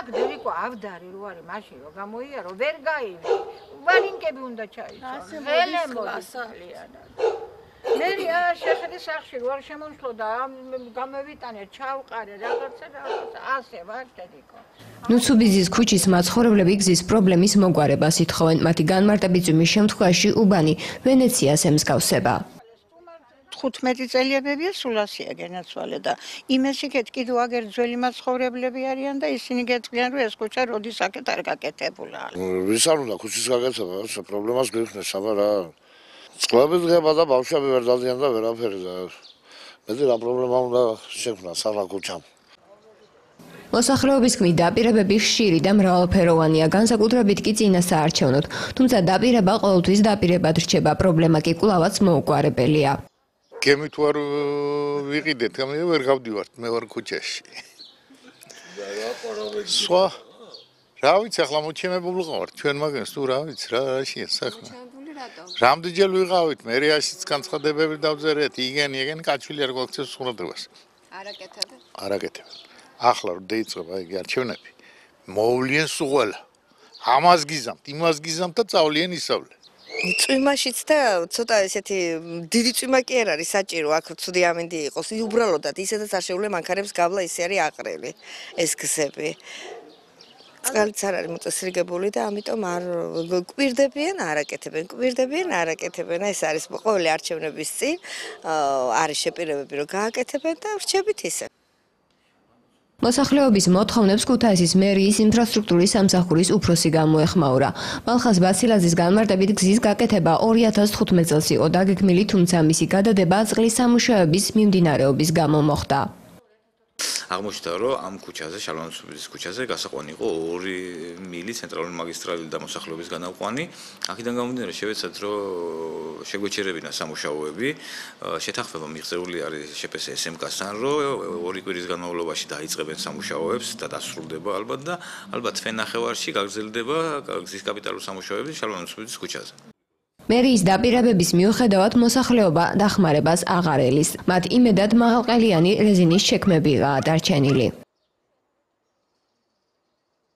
აქ დერიკო ავდარი რო არის მაშინ რო გამოიარო ვერ გაივი ვარინკები უნდა ჩაიცო ღელე მოსალიანად მერი ა შეხედე სახში რო არ შემონშლო და გამევიტანე ჩავყარე რაღაცა რაღაცა. ასე ვარ დედიკო ნუცუბიზის ქუჩის მაცხოვრებლები გზის პრობლემის მოგვარებას ითხოვენ. მათი განმარტებით წვიმის შემთხვევაში უბანი ვენეციას ემსგავსება 15 წელიებია სულასია გენაცვალე და იმეს იქეთ კიდევ აგერ ძველი მაცხოვრებლები არიან და ისინი გეტყვიან რომ ეს ქუჩა როდის აქეთ არ გაკეთებულა. ვის არ უნდა ქუჩის გაკეთება, ეს პრობლემას გვიხსნეს აბა რა. წყლები დღება და ბავშვები ვერ დადიან და ვერაფერი და მე რა პრობლემა უნდა შექმნა სალა ქუჩამ. მოსახლეობის კმი დაპირებები ხშირი და მრავალფეროვანია, განსაკუთრებით კი წინასაარჩევნოდ, თუმცა დაპირება ყოველთვის დაპირებად რჩება, პრობლემა კი კვლავაც მოუგვარებელია. გემი თუ არ ვიყიდეთ, მე ვერ გავდივართ, მე ვარ ქუჩაში. სვა რა ვიცი, ახლა მოჩემებული ყავარ, ჩვენ მაგას თუ რა ვიცი, რა რაშია საქმე. რამდენჯერ ვიყავით, მე რეაშიც განცხადებები დავზერეთ, იგენი, იგენი კაჩვილი არ გვაქცევს ხურადებას. არაკეთებ. არაკეთებ. ახლა რომ დაიწყება იგი არჩევნები, მოვლიან სულ. ამას გიზამთ, იმას გიზამთ და წავლიან ისავლე. წვიმაშიც და ცოტა ესეთი დიდი წვიმა კი არ არის საჭირო აქ ცუდი ამინდი იყოს. უბრალოდად ისედაც არ შეუძლია მანქანებს გავლა ისე არის აყრელი ეს გზები. წყალიც არ არის მოწესრიგებული და ამიტომ არ კვირდებიან არაკეთებენ კვირდებიან არაკეთებენ ეს არის ყოველი არჩევნების წინ არის შეპირებები რომ გააკეთებენ და რჩებით ისე მოსახლეობის მოთხოვნებს ქუთაისის მერიის ინფრასტრუქტურის სამსახურის უფროსი გამოეხმაურა. მალხას ბასილაძის განმარტებით გზის გაკეთება 2015 წელს იყო დაგეგმილი, თუმცა მისი გადადება წყლის სამუშაოების მიმდინარეობის გამო მოხდა. აღმოჩნდა რომ ამ ქუჩაზე შალვანსუბის ქუჩაზე გასაყვანი იყო 2 მილი ცენტრალური მაგისტრალი და მოსახლეობის განაყვანი. აქედან გამომდინარე შევეცად რომ შეგვეჩერებინა სამუშაოები. შეთანხმება მიღწეული არის შეფეს SMK-სთან რომ ორი კვირის განმავლობაში დაიწყებენ სამუშაოებს და დასრულდება ალბათ და ალბათ თვე ნახევარში გაგრძელდება გზის კაპიტალურ სამუშაოები შალვანსუბის ქუჩაზე მერიის დაპირებების მიუხედავად მოსახლეობა დახმარებას აღარ ელის. მათ იმედად მაღალყელიანი რეზინის შექმებიღაა დარჩენილი.